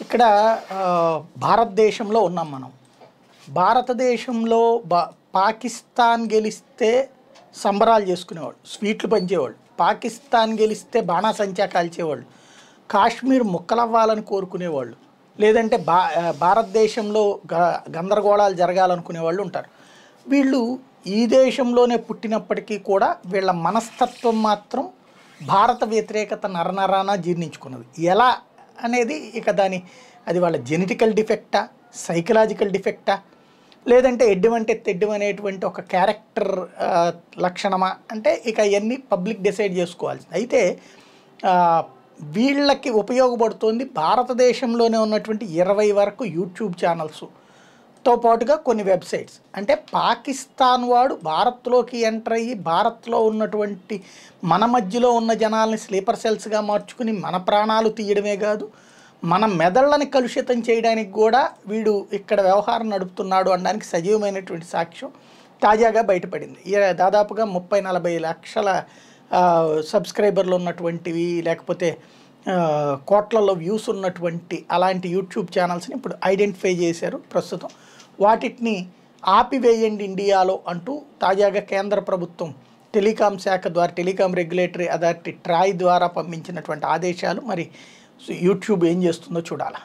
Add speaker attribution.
Speaker 1: ఇక్కడ భారతదేశంలో ఉన్నాం మనం. భారతదేశంలో బా పాకిస్తాన్ గెలిస్తే సంబరాలు చేసుకునేవాళ్ళు స్వీట్లు పంచేవాళ్ళు. పాకిస్తాన్ గెలిస్తే బాణాసంచా కాల్చేవాళ్ళు. కాశ్మీర్ ముక్కలవ్వాలని కోరుకునేవాళ్ళు. లేదంటే భా భారతదేశంలో గ గందరగోళాలు జరగాలనుకునే వాళ్ళు ఉంటారు. వీళ్ళు ఈ దేశంలోనే పుట్టినప్పటికీ కూడా వీళ్ళ మనస్తత్వం మాత్రం భారత వ్యతిరేకత నరనరాన జీర్ణించుకున్నది. ఎలా అనేది ఇక దాని అది వాళ్ళ జెనెటికల్ డిఫెక్టా సైకలాజికల్ డిఫెక్టా లేదంటే ఎడ్డమంటే తెడ్డు అనేటువంటి ఒక క్యారెక్టర్ లక్షణమా? అంటే ఇక అవన్నీ పబ్లిక్ డిసైడ్ చేసుకోవాల్సింది. అయితే వీళ్ళకి ఉపయోగపడుతోంది భారతదేశంలోనే ఉన్నటువంటి ఇరవై వరకు యూట్యూబ్ ఛానల్స్. తో పాటుగా కొన్ని వెబ్సైట్స్. అంటే పాకిస్తాన్ వాడు భారత్లోకి ఎంటర్ అయ్యి భారత్లో ఉన్నటువంటి మన మధ్యలో ఉన్న జనాల్ని స్లీపర్ సెల్స్గా మార్చుకుని మన ప్రాణాలు తీయడమే కాదు మన మెదళ్ళని కలుషితం చేయడానికి కూడా వీడు ఇక్కడ వ్యవహారం నడుపుతున్నాడు అనడానికి సజీవమైనటువంటి సాక్ష్యం తాజాగా బయటపడింది. దాదాపుగా ముప్పై నలభై లక్షల సబ్స్క్రైబర్లు ఉన్నటువంటివి లేకపోతే కోట్లలో వ్యూస్ ఉన్నటువంటి అలాంటి యూట్యూబ్ ఛానల్స్ని ఇప్పుడు ఐడెంటిఫై చేశారు ప్రస్తుతం. వాటిని ఆపివేయండి ఇండియాలో అంటూ తాజాగా కేంద్ర ప్రభుత్వం టెలికాం శాఖ ద్వారా టెలికాం రెగ్యులేటరీ అథారిటీ ట్రాయ్ ద్వారా పంపించినటువంటి ఆదేశాలు. మరి యూట్యూబ్ ఏం చేస్తుందో చూడాలి.